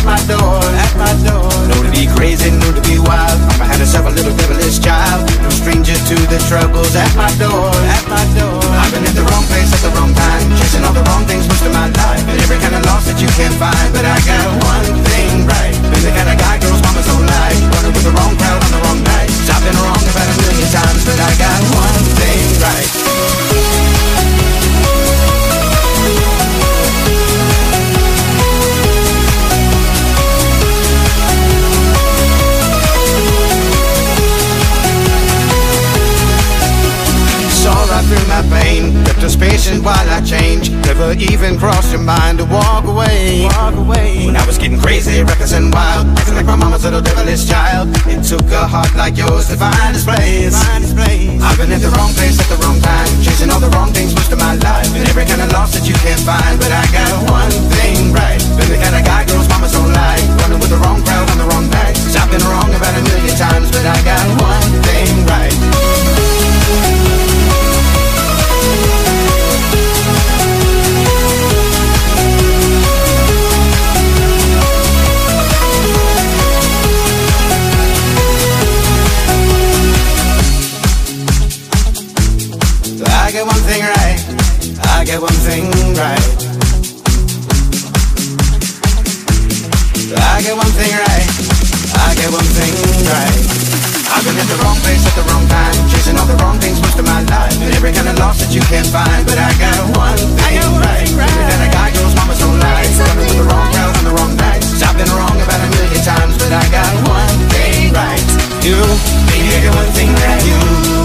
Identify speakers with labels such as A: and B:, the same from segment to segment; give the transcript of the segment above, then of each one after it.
A: at my door. At my door. Know to be crazy, know to be wild. I had myself a little devilish child. No stranger to the troubles at my door. At my door. I've been at the wrong place at the wrong time, chasing all the wrong things most of my life. And every kind of loss that you can't find, but I got one thing right. Been the kind of guy girls mama's whole life, running with the wrong crowd on the wrong night. I've been wrong about a million times, but I got one thing right. Through my pain, kept us patient while I change. Never even crossed your mind to walk away. Walk away. When I was getting crazy, reckless and wild, acting like my mama's little devilish child. It took a heart like yours to find its place. I've been at the wrong place at the wrong time, chasing all the wrong things most of my life, and every kind of loss that you can't find. But I got one thing right. Been the kind of guy girls mama's don't like, running with the wrong crowd on the wrong night. i I've been wrong about a million times, but I got one thing right. Get one thing right. I get one thing right. I get one thing right. I've been at the wrong place at the wrong time, chasing all the wrong things most of my life, and every kind of loss that you can't find. But I got one thing right. Every that I got girls mama's whole life, running with the wrong crowd on the wrong night. I've been wrong about a million times, but I got one thing right. You,
B: Baby, I got one thing right.
A: you,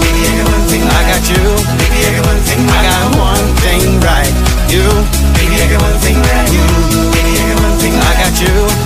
B: Baby, I got one thing
A: I got you.
B: Baby, I got one thing
A: I got one thing right. You,
B: Baby, I got one thing right.
A: you,
B: Baby, I got one thing
A: I got you.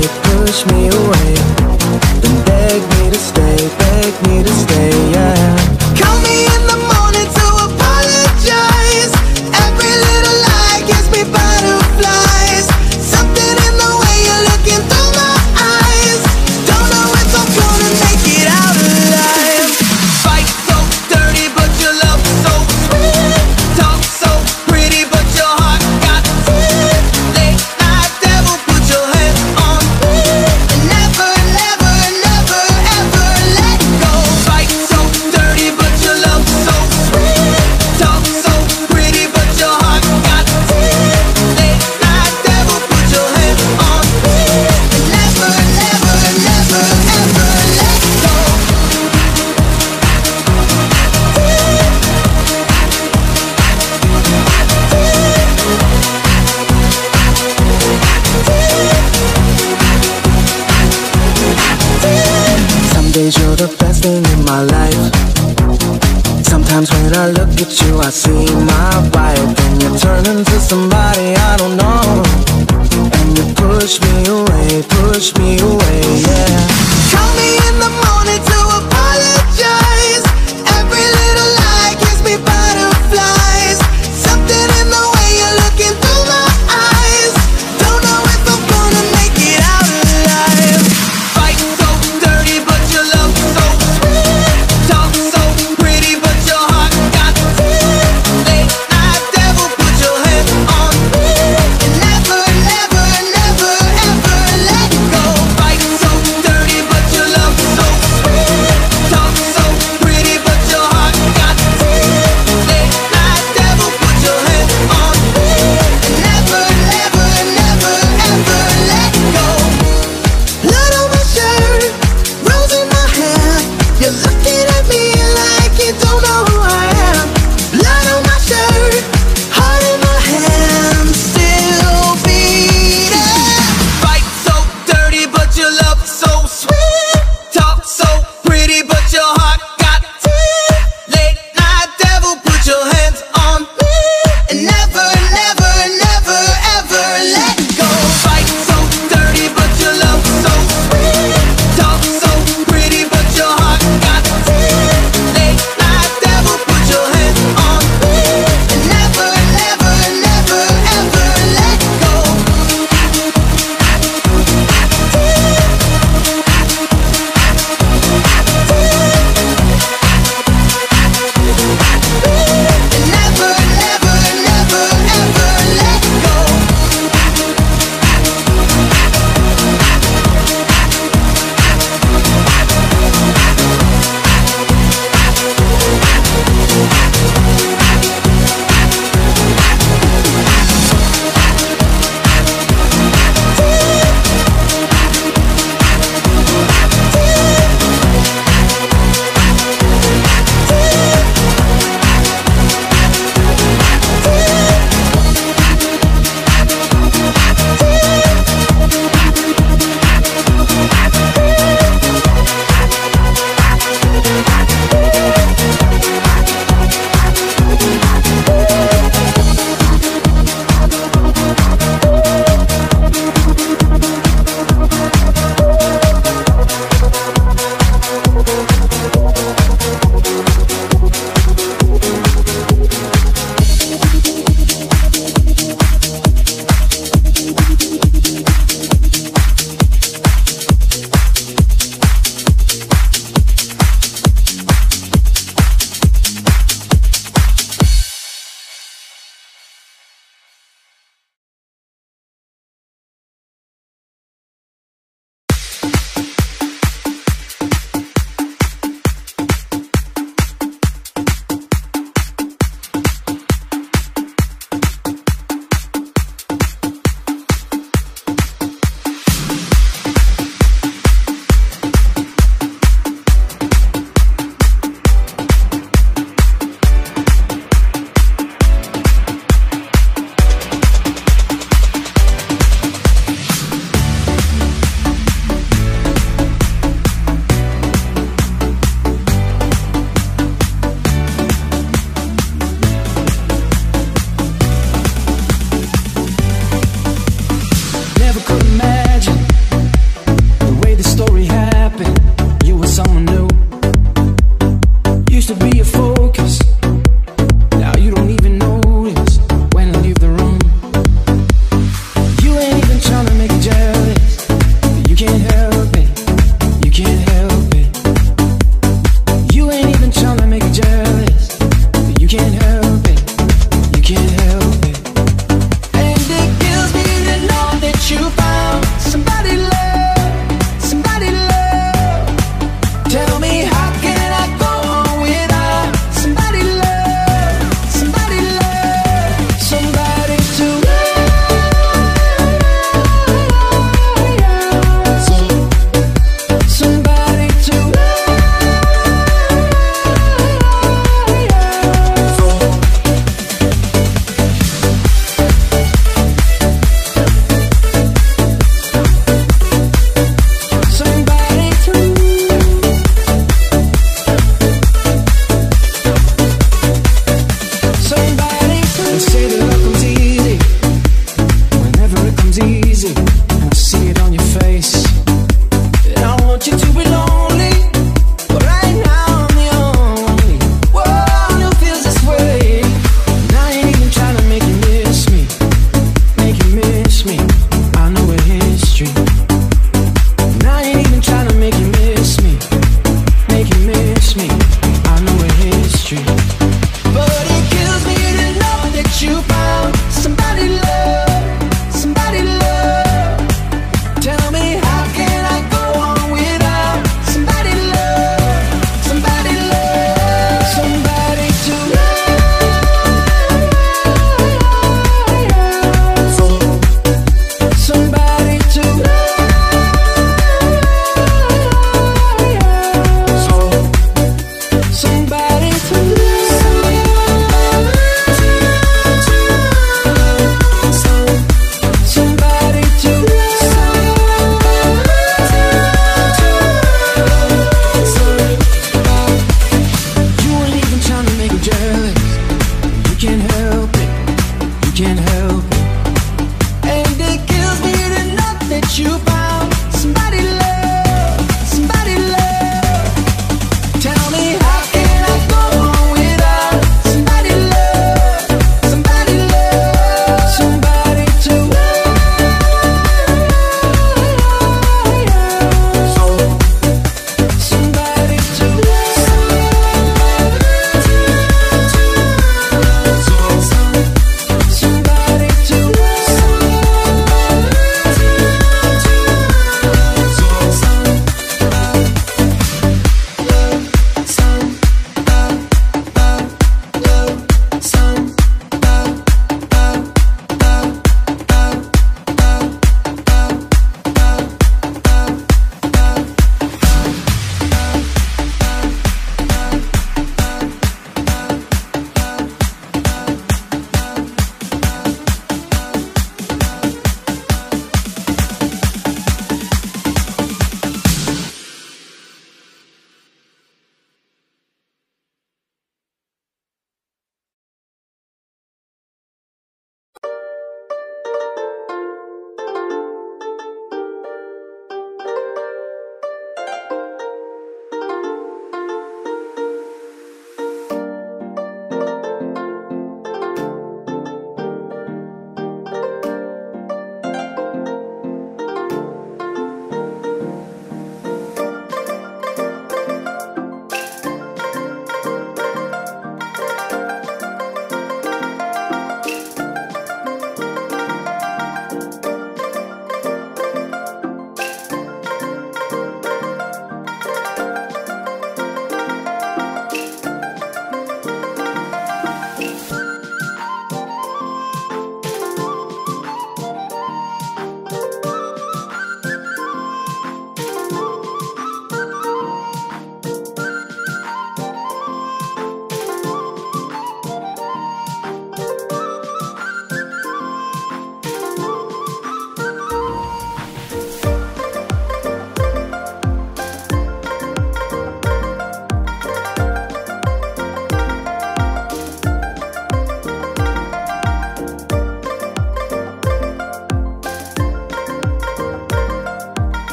C: push me away. Then beg me to stay, beg me to stay, yeah.
D: Call me in the
E: between